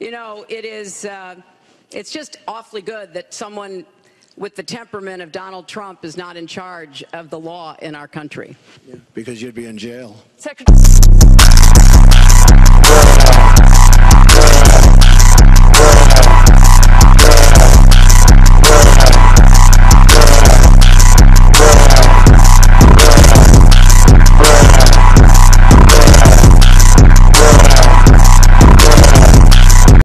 you know, it is, uh, it's just awfully good that someone with the temperament of Donald Trump is not in charge of the law in our country. Because you'd be in jail. Secretary.